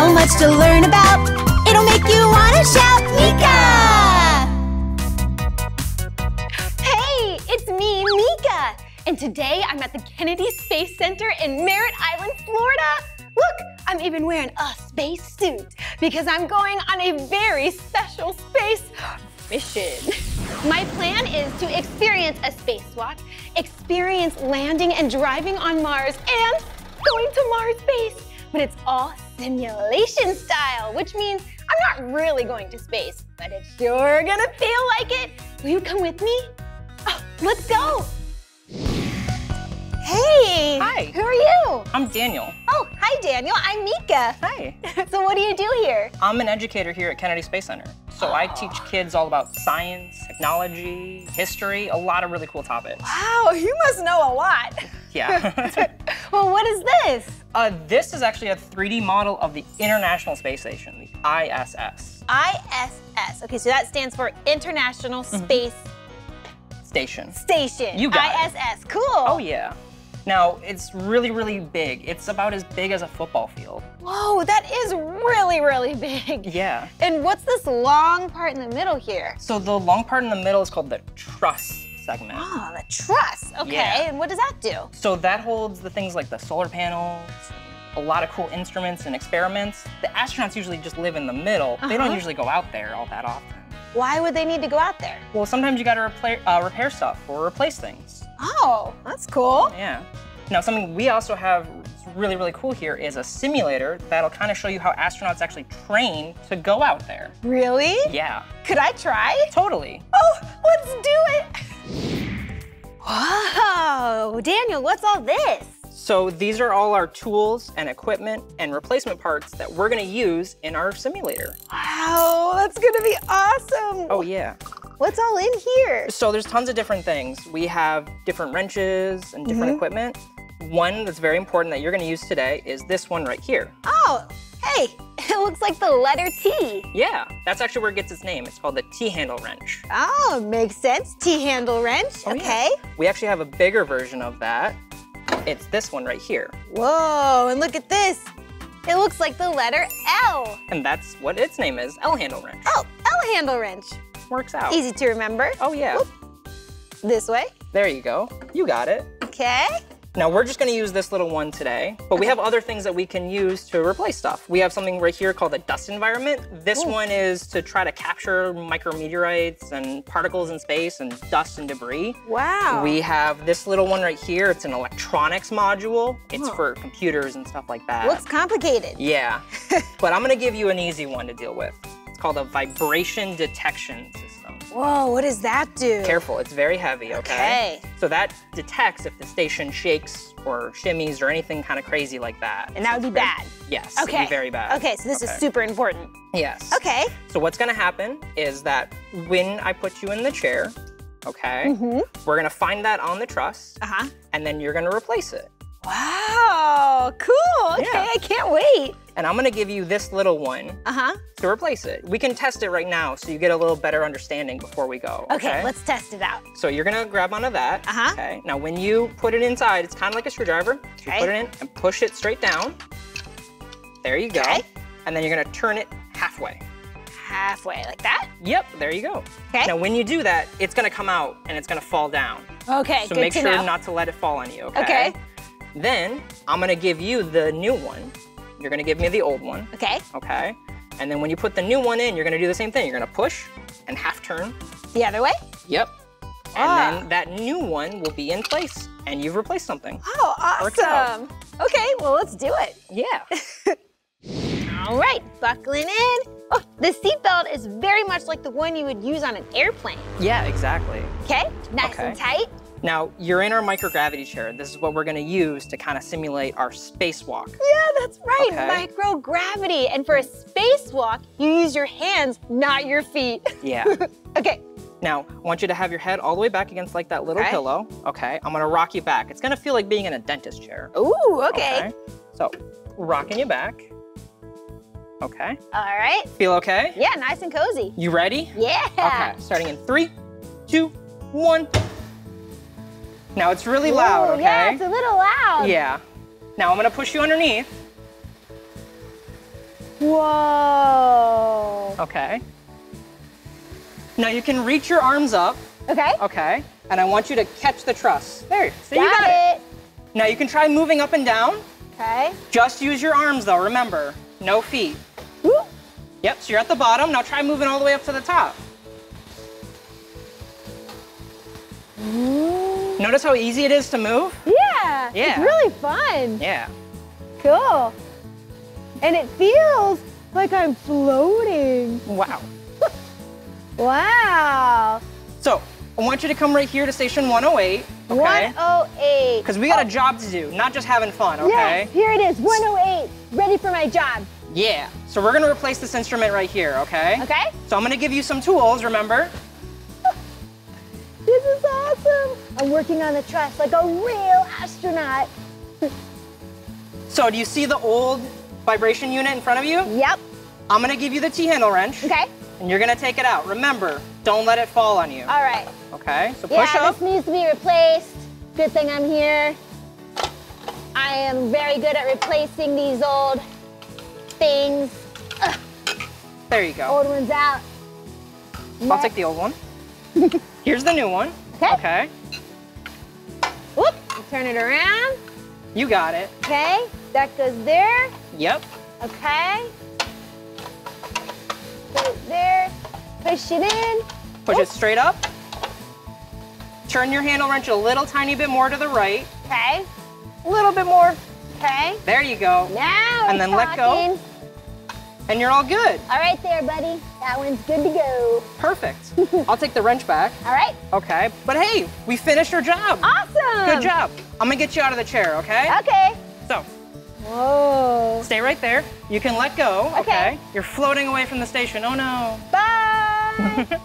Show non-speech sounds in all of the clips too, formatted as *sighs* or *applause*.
so much to learn about. It'll make you want to shout, Meekah! Hey, it's me, Meekah. And today I'm at the Kennedy Space Center in Merritt Island, Florida. Look, I'm even wearing a space suit because I'm going on a very special space mission. My plan is to experience a spacewalk, experience landing and driving on Mars, and going to Mars base. But it's all simulation style, which means I'm not really going to space, but it's sure gonna feel like it. Will you come with me? Oh, let's go. Hey. Hi. Who are you? I'm Daniel. Oh, hi, Daniel. I'm Meekah. Hi. *laughs* so what do you do here? I'm an educator here at Kennedy Space Center. So I teach kids all about science, technology, history, a lot of really cool topics. Wow, you must know a lot. Yeah. *laughs* well, what is this? uh, this is actually a 3D model of the International Space Station, the ISS ISS. Okay, so that stands for International Space station. Station. You got it. ISS. Cool. Oh yeah. Now, it's really, really big. It's about as big as a football field. Whoa, that is really, really big. Yeah. And what's this long part in the middle here? So the long part in the middle is called the truss segment. Oh, the truss. Okay, Yeah. and what does that do? So that holds the things like the solar panels, a lot of cool instruments and experiments. The astronauts usually just live in the middle. They don't Uh-huh. usually go out there all that often. Why would they need to go out there? Well, sometimes you gotta repla- uh, repair stuff or replace things. Oh, that's cool. Yeah. Now, something we also have really, really cool here is a simulator that'll kind of show you how astronauts actually train to go out there. Really? Yeah, Could I try? totally. Oh, let's do it. Whoa, Daniel, what's all this? So these are all our tools and equipment and replacement parts that we're gonna use in our simulator. Wow, that's gonna be awesome. Oh yeah. What's all in here? So there's tons of different things. We have different wrenches and different mm-hmm. equipment. One that's very important that you're gonna use today is this one right here. Oh, hey, *laughs* it looks like the letter T. Yeah, that's actually where it gets its name. It's called the T-handle wrench. Oh, makes sense. T-handle wrench. Oh, yeah. okay. We actually have a bigger version of that. It's this one right here. Whoa, and look at this. It looks like the letter L. And that's what its name is, L-handle wrench. Oh, L handle Works out. Easy to remember. Oh yeah, This way. there you go. You got it. Okay. Now we're just gonna use this little one today, but we have other things that we can use to replace stuff. We have something right here called the dust environment. This one is to try to capture micrometeorites and particles in space and dust and debris. Wow. We have this little one right here. It's an electronics module. It's Huh. for computers and stuff like that. Looks complicated. Yeah, *laughs* but I'm gonna give you an easy one to deal with. Called a vibration detection system. Whoa, what does that do? Careful, it's very heavy, okay? Okay. So that detects if the station shakes or shimmies or anything kind of crazy like that. And that would be bad. Yes, Okay. be very bad. Okay, so this is super important. Yes. Okay. So what's gonna happen is that when I put you in the chair, okay, Mm-hmm. we're gonna find that on the truss, Uh-huh. and then you're gonna replace it. Wow, cool. Okay, Yeah. I can't wait. And I'm gonna give you this little one Uh-huh. to replace it. We can test it right now so you get a little better understanding before we go. Okay, let's test it out. So you're gonna grab onto that. Uh-huh. Okay. Now when you put it inside, it's kind of like a screwdriver. You put it in and push it straight down. There you go. Okay. And then you're gonna turn it halfway. Halfway, like that? Yep, there you go. Okay. Now when you do that, it's gonna come out and it's gonna fall down. Okay, So make sure know. not to let it fall on you, okay? Okay. Then I'm gonna give you the new one. You're gonna give me the old one, Okay, okay? And then when you put the new one in, you're gonna do the same thing. You're gonna push and half turn. the other way? Yep. Ah. And then that new one will be in place and you've replaced something. Oh, awesome. Okay, well, let's do it. Yeah. *laughs* All right, buckling in. Oh, the seatbelt is very much like the one you would use on an airplane. yeah, exactly. Okay, nice and tight. Now, you're in our microgravity chair. This is what we're gonna use to kind of simulate our spacewalk. Yeah, that's right, Okay. microgravity. And for a spacewalk, you use your hands, not your feet. *laughs* Yeah. okay, now, I want you to have your head all the way back against like that little Okay. pillow. Okay. I'm gonna rock you back. It's gonna feel like being in a dentist chair. ooh, okay. So, rocking you back. Okay. All right, Feel okay? yeah, nice and cozy. You ready? Yeah. Okay. Starting in three, two, one. Now it's really loud, okay? Yeah, it's a little loud. Yeah. Now I'm gonna push you underneath. Whoa. Okay. Now you can reach your arms up, Okay. okay? And I want you to catch the truss. There, so got, you got it. it. Now you can try moving up and down. Okay. Just use your arms though, remember, no feet. Woo. Yep, so you're at the bottom. Now try moving all the way up to the top. Notice how easy it is to move? Yeah. Yeah. It's really fun. Yeah. Cool. And it feels like I'm floating. Wow. *laughs* Wow. So I want you to come right here to station 108, okay? 108. Because we got a oh. job to do, not just having fun, okay? Yes, here it is, 108. Ready for my job. Yeah. So we're gonna replace this instrument right here, okay? Okay? So I'm gonna give you some tools, remember? This is awesome. I'm working on the truss like a real astronaut. *laughs* So do you see the old vibration unit in front of you? Yep. I'm gonna give you the T-handle wrench, Okay. and you're gonna take it out. Remember, don't let it fall on you, All right. okay? So push yeah, up. this needs to be replaced. Good thing I'm here. I am very good at replacing these old things. There you go. Old ones out. I'll take the old one. *laughs* Here's the new one. Okay. Okay. Whoop. Turn it around. You got it. Okay. That goes there. Yep. Okay. Put it there. Push it in. Push it straight up. Turn your handle wrench a little tiny bit more to the right. Okay. A little bit more. Okay. There you go. Now And then let go. And you're all good. All right there, buddy. That one's good to go. Perfect. *laughs* I'll take the wrench back. All right. Okay. But hey, we finished our job. Awesome. Good job. I'm gonna get you out of the chair, okay? Okay. So, Whoa. stay right there. You can let go, okay? Okay. You're floating away from the station. Oh no. Bye. *laughs*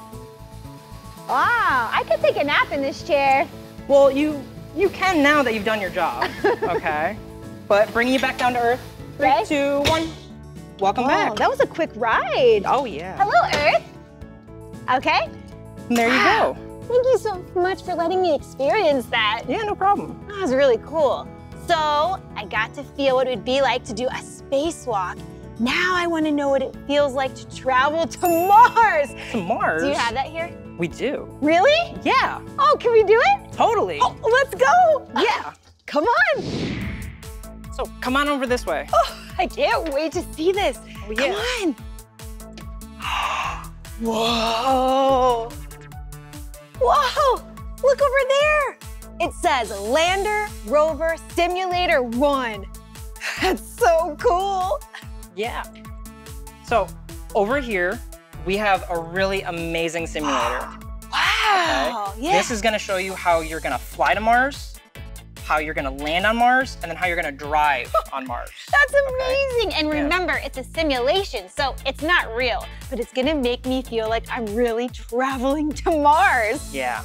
wow, I could take a nap in this chair. Well, you you can now that you've done your job, *laughs* okay? But bringing you back down to earth. Three, Okay. two, one. Welcome Wow, back. that was a quick ride. Oh yeah. Hello, Earth. Okay. And there you ah, go. Thank you so much for letting me experience that. Yeah, no problem. That was really cool. So I got to feel what it would be like to do a spacewalk. Now I want to know what it feels like to travel to Mars. To Mars. Do you have that here? We do. Really? Yeah, Oh, can we do it? totally. Oh, let's go. Yeah. Come on. So come on over this way. Oh, I can't wait to see this. Oh, yeah. Come on. *gasps* Whoa. Whoa. Look over there. It says Lander Rover Simulator 1. *laughs* That's so cool. Yeah. So over here, we have a really amazing simulator. *gasps* Wow. Okay? Yeah. This is gonna show you how you're gonna fly to Mars, how you're gonna land on Mars, and then how you're gonna drive *laughs* on Mars. That's amazing. And Yeah. remember, it's a simulation, so it's not real, but it's gonna make me feel like I'm really traveling to Mars. Yeah.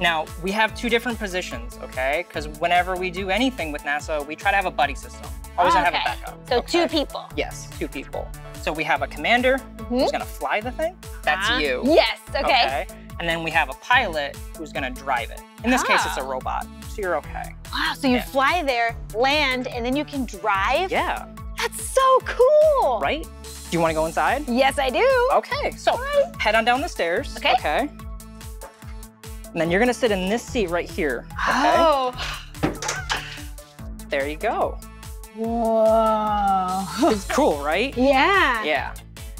Now, we have two different positions, okay? Because whenever we do anything with NASA, we try to have a buddy system. Always have a backup. So okay? two people. Yes, two people. So we have a commander who's gonna fly the thing. That's Uh, you. Yes, okay. And then we have a pilot who's gonna drive it. In this case, it's a Oh. robot, so you're okay. Wow, so you Yeah. fly there, land, and then you can drive? Yeah, That's so cool. right? Do you wanna go inside? Yes, I do. Okay, so head on down the stairs. Okay. Okay. And then you're gonna sit in this seat right here. Okay. Oh. There you go. Whoa. It's cool, right? Yeah. Yeah.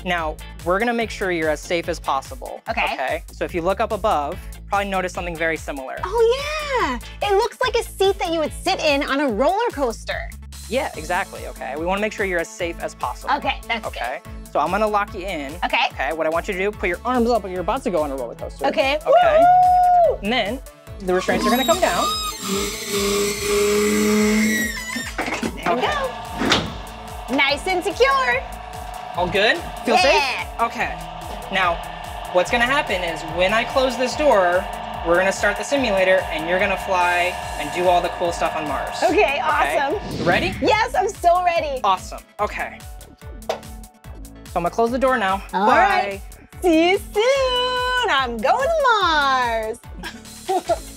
Now, we're gonna make sure you're as safe as possible. Okay. Okay. So if you look up above, probably notice something very similar. Oh, yeah. It looks like a seat that you would sit in on a roller coaster. Yeah, exactly. Okay. We wanna make sure you're as safe as possible. Okay, that's Okay. So I'm gonna lock you in. Okay. Okay. What I want you to do, put your arms up like you're about to go on a roller coaster. Okay. Okay. Woo! And then the restraints are gonna come down. There we go. Nice and secure. All good? Feel Yeah. safe? Okay. Now, what's gonna happen is when I close this door, we're gonna start the simulator and you're gonna fly and do all the cool stuff on Mars. Okay, awesome. You ready? Yes, I'm so ready. Awesome. Okay. So I'm gonna close the door now. All Bye. right. See you soon. I'm going to Mars. *laughs*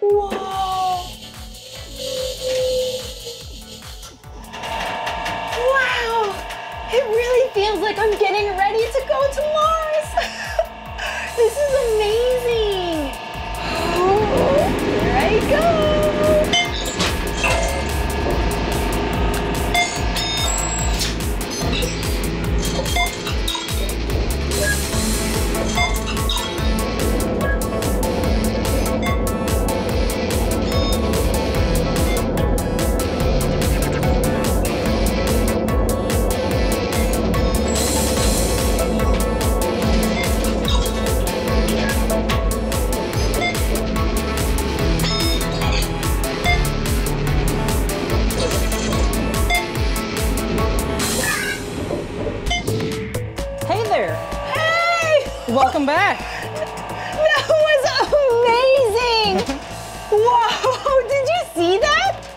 Whoa. It really feels like I'm getting ready to go to Mars. *laughs* this is amazing. *gasps* Here I go. Welcome back. that was amazing. Whoa, did you see that?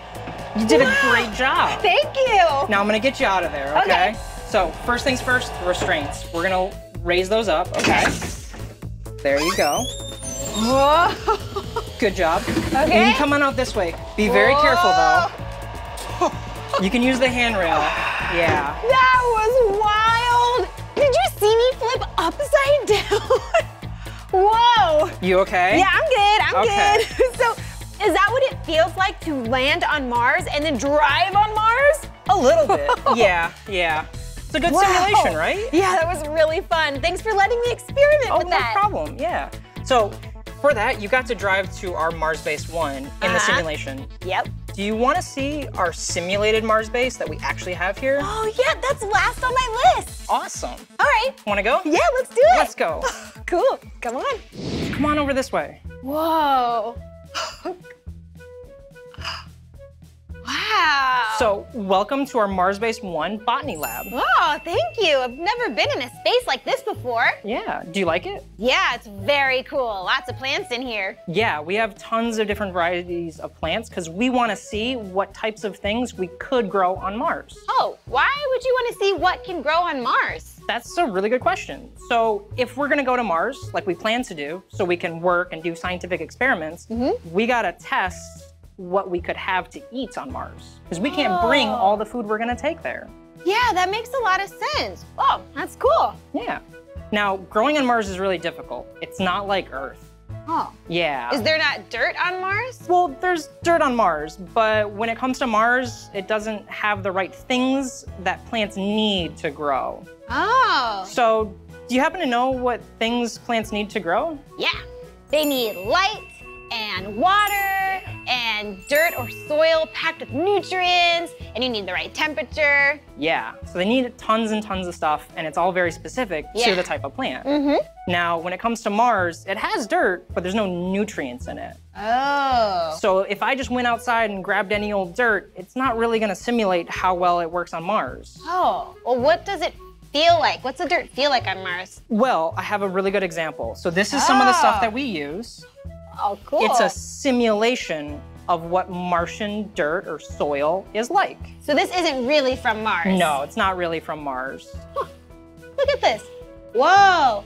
You did a great job. Thank you. Now I'm gonna get you out of there, okay? Okay. So first things first, restraints. We're gonna raise those up, okay? There you go. Whoa. Good job. Okay. you come on out this way. Be very careful though. You can use the handrail. Yeah. That was You okay? Yeah, I'm good, I'm Okay. good. *laughs* So, is that what it feels like to land on Mars and then drive on Mars? A little bit. *laughs* yeah, yeah. It's a good Wow. simulation, right? Yeah, that was really fun. Thanks for letting me experiment Oh, with no that. problem. Yeah. So for that, you got to drive to our Mars base one in the Uh-huh. simulation. Yep. Do you want to see our simulated Mars base that we actually have here? Oh, yeah, that's last on my list. Awesome. All right. Want to go? Yeah, let's do it. Let's go. *laughs* Cool. Come on. Come on over this way. Whoa. *laughs* wow. So, welcome to our Mars Base 1 Botany Lab. Oh, thank you. I've never been in a space like this before. Yeah, do you like it? Yeah, it's very cool. Lots of plants in here. Yeah, we have tons of different varieties of plants because we want to see what types of things we could grow on Mars. Oh, why would you want to see what can grow on Mars? That's a really good question. So, if we're going to go to Mars, like we plan to do, so we can work and do scientific experiments, mm-hmm. we got to test what we could have to eat on Mars because we can't bring Oh. all the food we're going to take there. Yeah, that makes a lot of sense. Oh, that's cool. Yeah. Now, growing on Mars is really difficult. It's not like Earth. Oh. Yeah. Is there not dirt on Mars? Well, there's dirt on Mars, but when it comes to Mars, it doesn't have the right things that plants need to grow. Oh. So, do you happen to know what things plants need to grow? Yeah. They need light and water and dirt or soil packed with nutrients, and you need the right temperature. Yeah. So, they need tons and tons of stuff, and it's all very specific Yeah. to the type of plant. Mm-hmm. Now, when it comes to Mars, it has dirt, but there's no nutrients in it. Oh. So, if I just went outside and grabbed any old dirt, it's not really gonna simulate how well it works on Mars. Oh. Well, what does it feel like? What's the dirt feel like on Mars? Well, I have a really good example. So, this is some of the stuff Oh. that we oh. use. Oh, cool. It's a simulation of what Martian dirt or soil is like. So this isn't really from Mars. No, it's not really from Mars. Look at this. Whoa.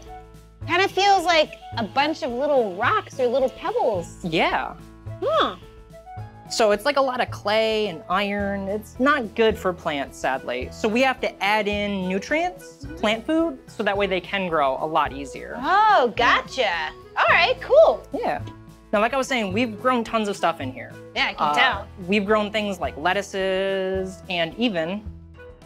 Kind of feels like a bunch of little rocks or little pebbles. Yeah. Huh. So it's like a lot of clay and iron. It's not good for plants, sadly. So we have to add in nutrients, plant food, so that way they can grow a lot easier. Oh, gotcha. All right, cool. Yeah. Now, like I was saying, we've grown tons of stuff in here. Yeah, I can Uh, tell. We've grown things like lettuces and even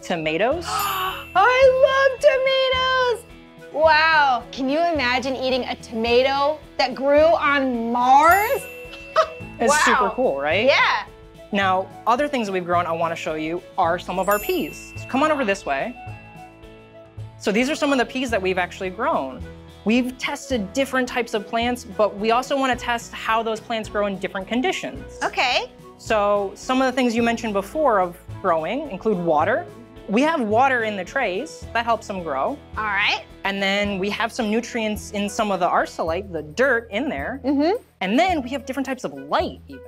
tomatoes. *gasps* I love tomatoes. Wow. Can you imagine eating a tomato that grew on Mars? *laughs* It's Wow. super cool, right? Yeah. Now, other things that we've grown I want to show you are some of our peas. So come on over this way. So these are some of the peas that we've actually grown. We've tested different types of plants, but we also want to test how those plants grow in different conditions. Okay. So some of the things you mentioned before of growing include water. We have water in the trays, that helps them grow. All right. And then we have some nutrients in some of the arsenite, the dirt in there. Mm-hmm. And then we have different types of light even.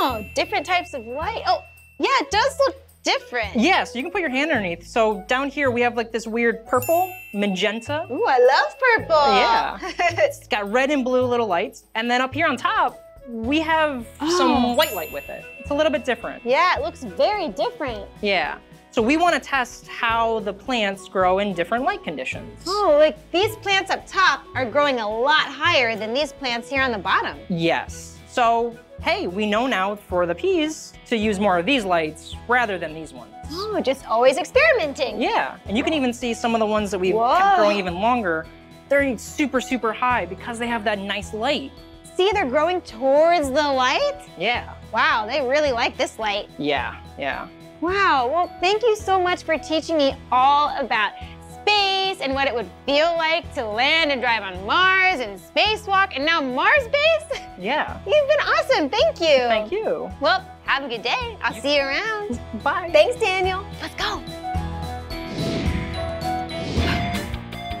Oh, different types of light. Oh, yeah, it does look different. Yeah, so you can put your hand underneath. So down here we have like this weird purple, magenta. Ooh, I love purple. Yeah. *laughs* It's got red and blue little lights. And then up here on top, we have Oh. *gasps* some white light with it. It's a little bit different. yeah, it looks very different. Yeah. So we want to test how the plants grow in different light conditions. Oh, like these plants up top are growing a lot higher than these plants here on the bottom. Yes. So, hey, we know now for the peas to use more of these lights rather than these ones. Oh, just always experimenting. Yeah, and you can even see some of the ones that we've Whoa. kept growing even longer. They're super, super high because they have that nice light. See, they're growing towards the light? Yeah, Wow, they really like this light. yeah, yeah. Wow, well, thank you so much for teaching me all about space and what it would feel like to land and drive on Mars and spacewalk and now Mars base. Yeah. You've been awesome, thank you. Thank you. Well, have a good day. I'll see you around. *laughs* Bye. Thanks, Daniel. Let's go.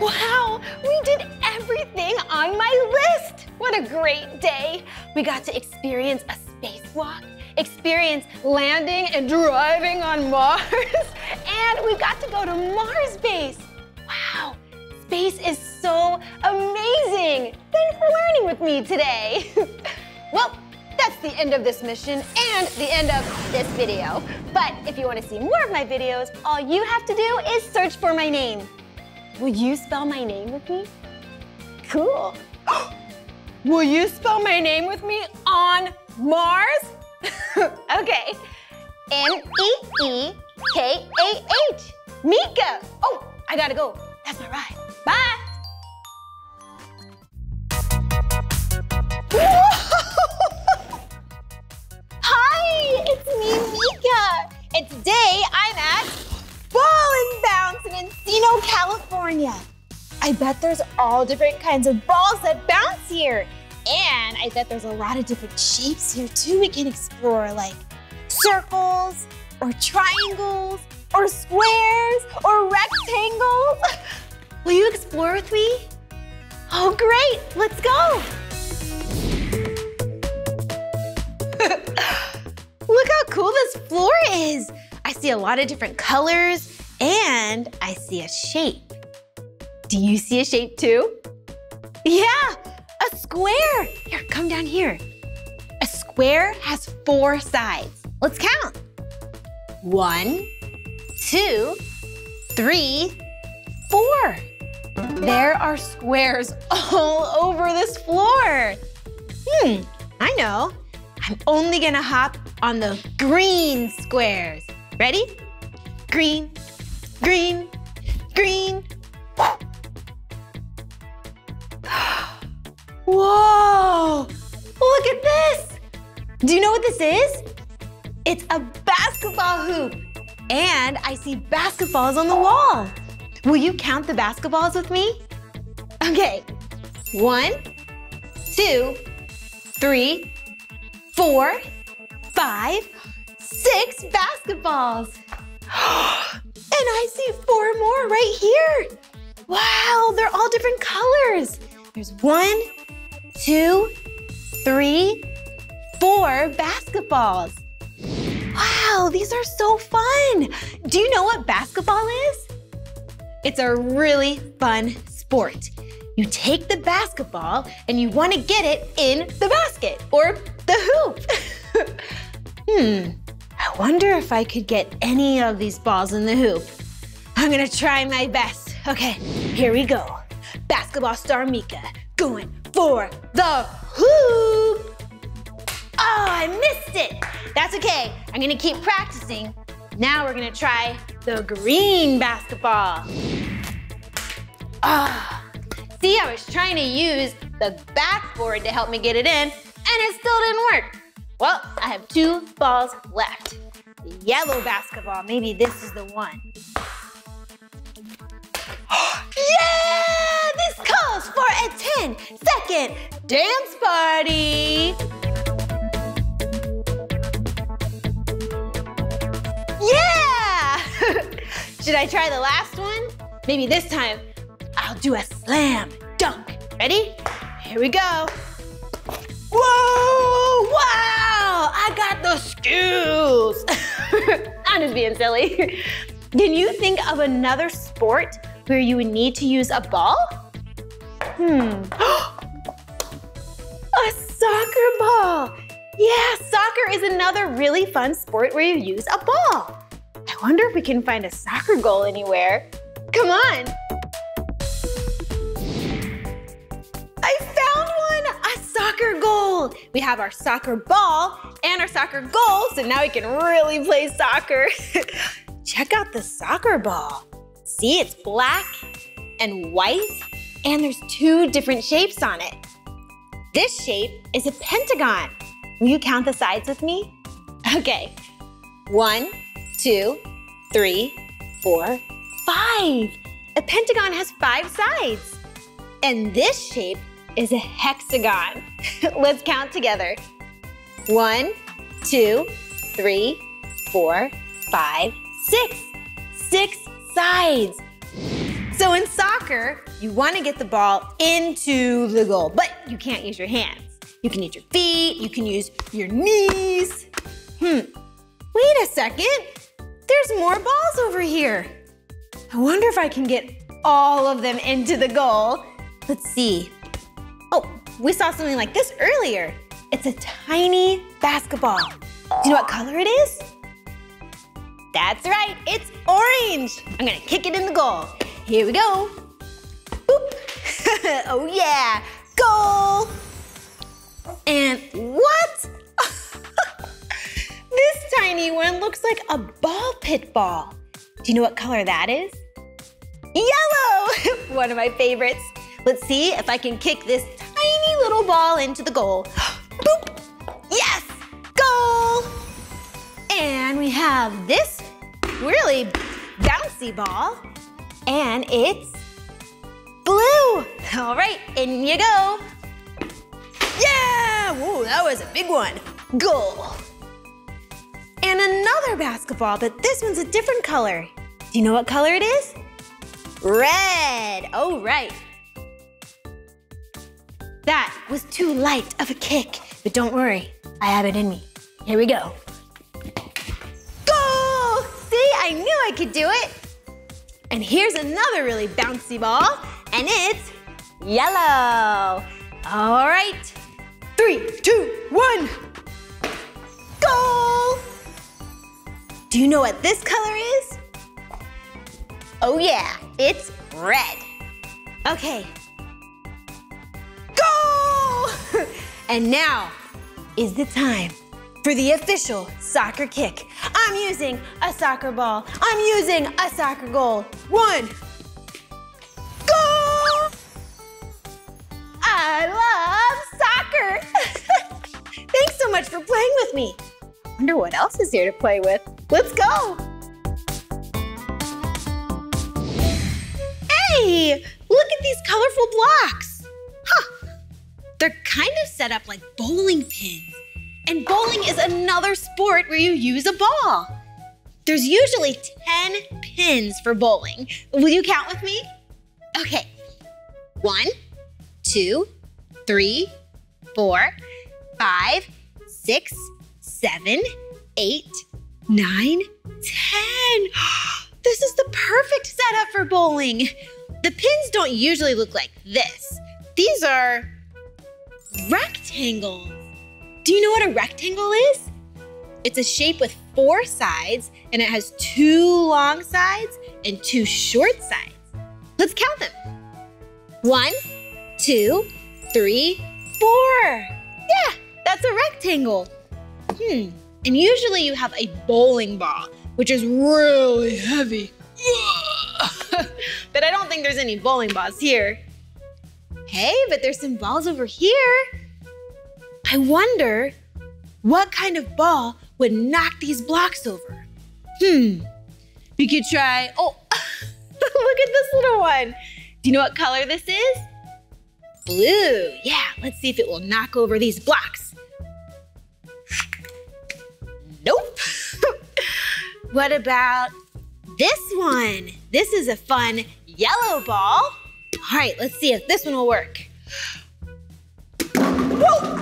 Wow, we did everything on my list. What a great day. We got to experience a spacewalk, experience landing and driving on Mars, *laughs* and we got to go to Mars base. Wow, space is so amazing. Thanks for learning with me today. *laughs* well, that's the end of this mission and the end of this video. But if you want to see more of my videos, all you have to do is search for my name. Will you spell my name with me? Cool. *gasps* Will you spell my name with me on Mars? *laughs* okay. M-E-E-K-A-H. Meekah. Oh, I gotta go. That's my ride. Bye. *laughs* Hi, it's me, Meekah. And today I'm at and Bounce in Encino, California. I bet there's all different kinds of balls that bounce here. And I bet there's a lot of different shapes here too we can explore, like circles, or triangles, or squares, or rectangles. *laughs* Will you explore with me? Oh, great, let's go. *laughs* Look how cool this floor is. I see a lot of different colors and I see a shape. Do you see a shape too? Yeah, a square. Here, come down here. A square has four sides. Let's count. One, two, three, four. There are squares all *laughs* over this floor. Hmm, I know. I'm only gonna hop on the green squares. Ready? Green, green, green. Whoa! Oh, look at this! Do you know what this is? It's a basketball hoop. And I see basketballs on the wall. Will you count the basketballs with me? Okay. One, two, three, four, five, six basketballs. *gasps* And I see four more right here. Wow, they're all different colors. There's one, two, three, four basketballs. Wow, these are so fun. Do you know what basketball is? It's a really fun sport. You take the basketball and you want to get it in the basket or the hoop. *laughs* hmm, I wonder if I could get any of these balls in the hoop. I'm gonna try my best. Okay, here we go. Basketball star Meekah going for the hoop. Oh, I missed it. That's okay. I'm gonna keep practicing. Now we're gonna try the green basketball. Ah, see, I was trying to use the backboard to help me get it in, and it still didn't work. Well, I have two balls left. The yellow basketball, maybe this is the one. *gasps* yeah! Calls for a 10 second dance party! Yeah! *laughs* Should I try the last one? Maybe this time I'll do a slam dunk. Ready? Here we go. Whoa! Wow! I got the skills. *laughs* I'm just being silly. *laughs* Can you think of another sport where you would need to use a ball? Hmm. *gasps* a soccer ball. Yeah, soccer is another really fun sport where you use a ball. I wonder if we can find a soccer goal anywhere. Come on. I found one, a soccer goal. We have our soccer ball and our soccer goal, so now we can really play soccer. *laughs* Check out the soccer ball. See, it's black and white, and there's two different shapes on it. This shape is a pentagon. Will you count the sides with me? Okay, one, two, three, four, five. A pentagon has five sides. And this shape is a hexagon. *laughs* Let's count together. One, two, three, four, five, six. Six sides. So in soccer, you want to get the ball into the goal, but you can't use your hands. You can use your feet, you can use your knees. Hmm, wait a second. There's more balls over here. I wonder if I can get all of them into the goal. Let's see. Oh, we saw something like this earlier. It's a tiny basketball. Do you know what color it is? That's right, it's orange. I'm gonna kick it in the goal. Here we go. Boop. *laughs* oh yeah, goal. And what? *laughs* this tiny one looks like a ball pit ball. Do you know what color that is? Yellow, *laughs* one of my favorites. Let's see if I can kick this tiny little ball into the goal. *gasps* Boop, yes, goal. And we have this really bouncy ball, and it's blue. All right, in you go. Yeah, whoa, that was a big one. Goal. And another basketball, but this one's a different color. Do you know what color it is? Red, oh right. That was too light of a kick, but don't worry, I have it in me. Here we go. Goal! See, I knew I could do it. And here's another really bouncy ball, and it's yellow. All right, three, two, one. Goal! Do you know what this color is? Oh yeah, it's red. Okay. Goal! *laughs* and now is the time for the official soccer kick. I'm using a soccer ball. I'm using a soccer goal. One. Goal! I love soccer. *laughs* Thanks so much for playing with me. Wonder what else is here to play with. Let's go. Hey, look at these colorful blocks. Huh. They're kind of set up like bowling pins. And bowling is another sport where you use a ball. There's usually 10 pins for bowling. Will you count with me? Okay. One, two, three, four, five, six, seven, eight, nine, ten. *gasps* This is the perfect setup for bowling. The pins don't usually look like this. These are rectangles. Do you know what a rectangle is? It's a shape with four sides and it has two long sides and two short sides. Let's count them. One, two, three, four. Yeah, that's a rectangle. Hmm, and usually you have a bowling ball, which is really heavy. *laughs* but I don't think there's any bowling balls here. Hey, but there's some balls over here. I wonder what kind of ball would knock these blocks over? Hmm, we could try, oh, *laughs* look at this little one. Do you know what color this is? Blue, yeah, let's see if it will knock over these blocks. Nope. *laughs* what about this one? This is a fun yellow ball. All right, let's see if this one will work. Whoa!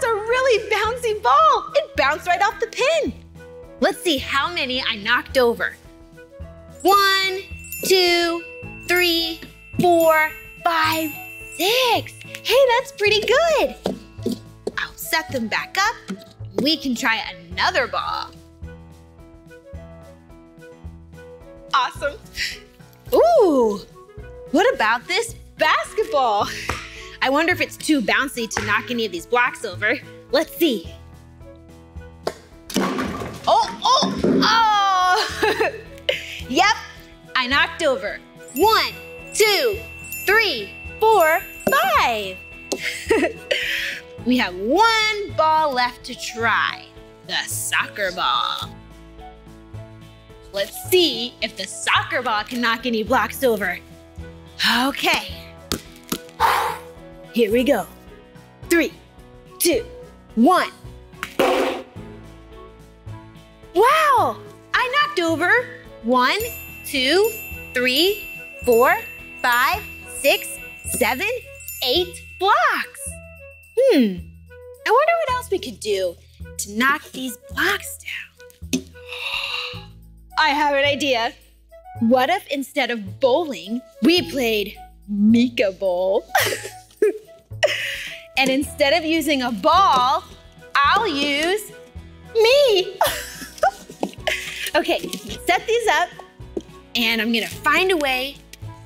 That's a really bouncy ball. It bounced right off the pin. Let's see how many I knocked over. One, two, three, four, five, six. Hey, that's pretty good. I'll set them back up. We can try another ball. awesome. Ooh, what about this basketball? I wonder if it's too bouncy to knock any of these blocks over. Let's see. Oh, oh, oh! *laughs* yep, I knocked over. One, two, three, four, five. *laughs* we have one ball left to try, the soccer ball. Let's see if the soccer ball can knock any blocks over. Okay. Here we go. Three, two, one. Wow! I knocked over one, two, three, four, five, six, seven, eight blocks. Hmm. I wonder what else we could do to knock these blocks down. *gasps* I have an idea. What if instead of bowling, we played Meekah Bowl? *laughs* and instead of using a ball, I'll use me. *laughs* okay, set these up, and I'm gonna find a way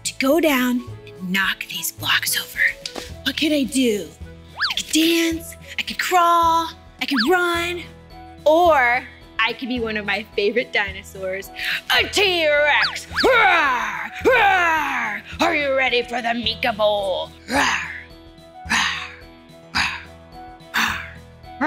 to go down and knock these blocks over. What could I do? I could dance, I could crawl, I could run, or I could be one of my favorite dinosaurs, a T-Rex. Are you ready for the Meekah Bowl? Oh,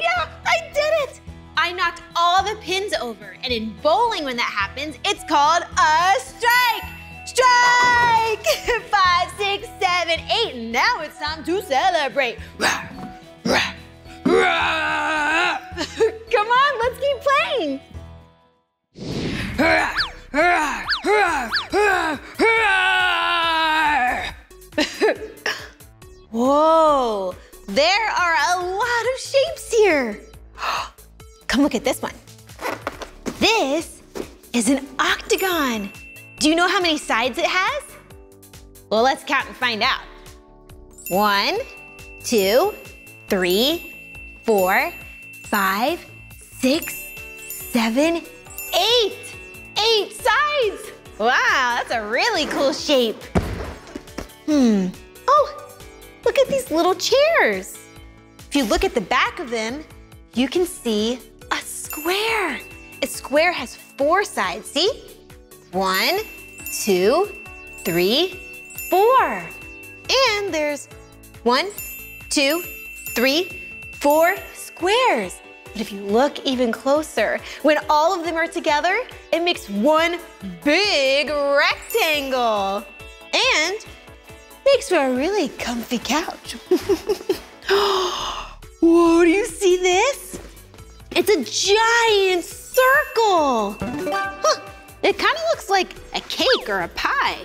yeah, I did it! I knocked all the pins over, and in bowling, when that happens, it's called a strike! Strike! *laughs* Five, six, seven, eight, now it's time to celebrate. *laughs* Come on, let's keep playing. *laughs* Whoa, there are a lot of shapes here. *gasps* Come look at this one. This is an octagon. Do you know how many sides it has? Well, let's count and find out. One, two, three, four, five, six, seven, eight. Eight sides. Wow, that's a really cool shape. Hmm. Oh, look at these little chairs. If you look at the back of them, you can see a square. A square has four sides, see? One, two, three, four. And there's one, two, three, four squares. But if you look even closer, when all of them are together, it makes one big rectangle. And makes for a really comfy couch. *laughs* Whoa, do you see this? It's a giant circle. Huh, it kind of looks like a cake or a pie.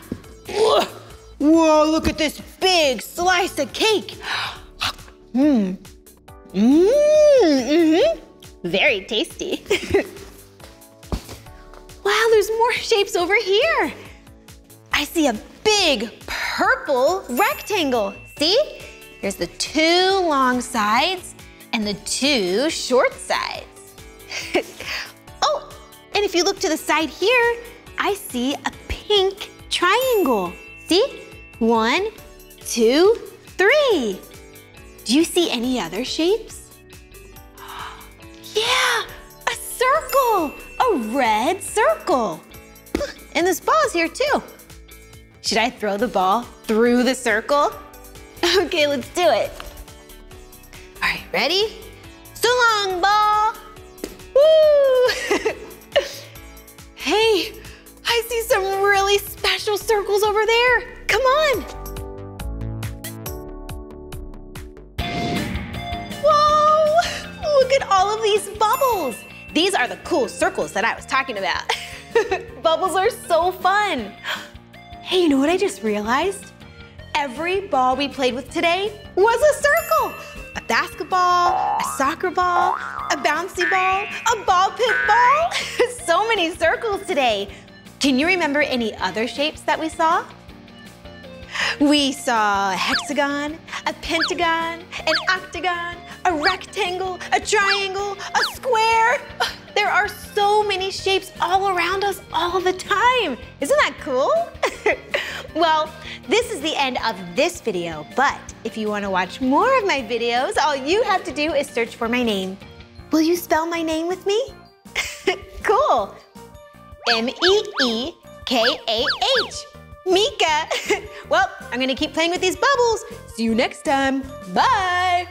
Whoa, look at this big slice of cake. Mmm. *gasps* Mmm, mm-hmm. Very tasty. *laughs* wow, there's more shapes over here. I see a big purple rectangle. See? Here's the two long sides and the two short sides. *laughs* oh, and if you look to the side here, I see a pink triangle. See? One, two, three. Do you see any other shapes? *gasps* yeah, a circle, a red circle. *laughs* And this ball's here too. Should I throw the ball through the circle? *laughs* Okay, let's do it. All right, ready? So long, ball. Woo! *laughs* hey, I see some really special circles over there. Come on. Whoa, look at all of these bubbles. These are the cool circles that I was talking about. *laughs* bubbles are so fun. Hey, you know what I just realized? Every ball we played with today was a circle. A basketball, a soccer ball, a bouncy ball, a ball pit ball. *laughs* so many circles today. Can you remember any other shapes that we saw? We saw a hexagon, a pentagon, an octagon, a rectangle, a triangle, a square. *sighs* There are so many shapes all around us all the time. Isn't that cool? *laughs* well, this is the end of this video, but if you want to watch more of my videos, all you have to do is search for my name. Will you spell my name with me? *laughs* cool. M-E-E-K-A-H. Meekah. *laughs* well, I'm gonna keep playing with these bubbles. See you next time. Bye.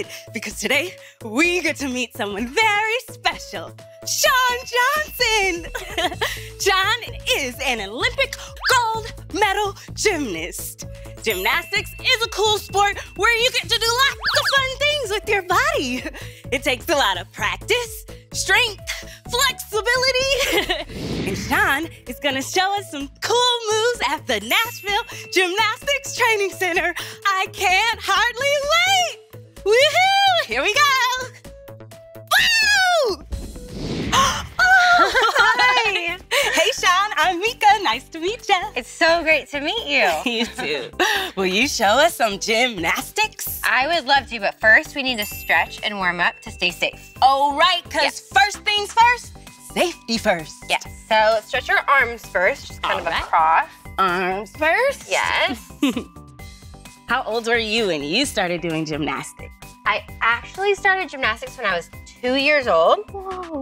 Excited because today we get to meet someone very special, Shawn Johnson. *laughs* Shawn is an Olympic gold medal gymnast. Gymnastics is a cool sport where you get to do lots of fun things with your body. It takes a lot of practice, strength, flexibility. *laughs* and Shawn is gonna show us some cool moves at the Nashville Gymnastics Training Center. I can't hardly wait. Woohoo! Here we go. Woo! *laughs* oh, hi. *laughs* hey, Shawn, I'm Meekah. Nice to meet you. It's so great to meet you. *laughs* You too. Will you show us some gymnastics? I would love to, but first we need to stretch and warm up to stay safe. Oh, right, because Yes. first things first, safety first. Yes. So let's stretch your arms first, just kind All of right. across. Arms first. Yes. How old were you when you started doing gymnastics? I actually started gymnastics when I was two years old.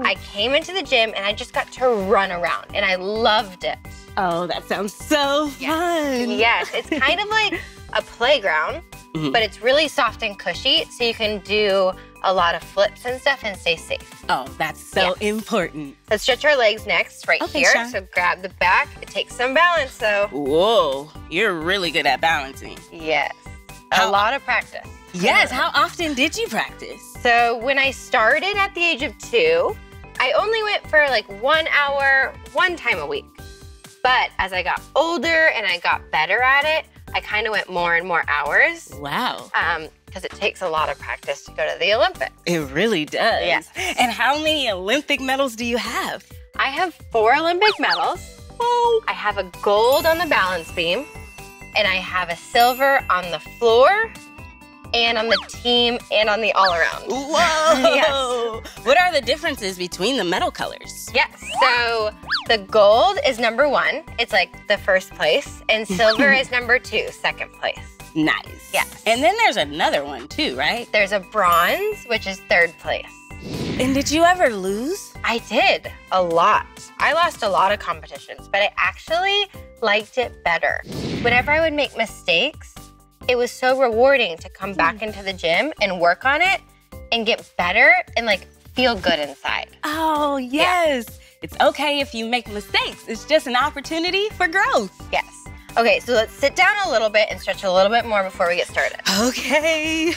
I came into the gym and I just got to run around and I loved it. Oh, that sounds so fun. Yes, it's kind of like a playground, Mhm. but it's really soft and cushy, so you can do a lot of flips and stuff and stay safe. Oh, that's so Yes. important. Let's stretch our legs next, right Okay, here. Shawn. So grab the back. It takes some balance, though. Whoa, you're really good at balancing. Yes. How- a lot of practice. Yes, how often did you practice? So when I started at the age of two, I only went for like one hour, one time a week. But as I got older and I got better at it, I kind of went more and more hours Wow, um, because it takes a lot of practice to go to the Olympics. it really does. Yes. And how many Olympic medals do you have? I have four Olympic medals. Oh, I have a gold on the balance beam, and I have a silver on the floor, and on the team, and on the all around. Whoa! *laughs* Yes. What are the differences between the medal colors? Yes. So the gold is number one. It's like the first place, and *laughs* silver is number two, second place. Nice. Yes. And then there's another one too, right? There's a bronze, which is third place. And did you ever lose? I did a lot. I lost a lot of competitions, but I actually liked it better. Whenever I would make mistakes, it was so rewarding to come back hmm. into the gym and work on it and get better and like feel good inside. Oh, yes. It's okay if you make mistakes. It's just an opportunity for growth. Yes. Okay, so let's sit down a little bit and stretch a little bit more before we get started. Okay.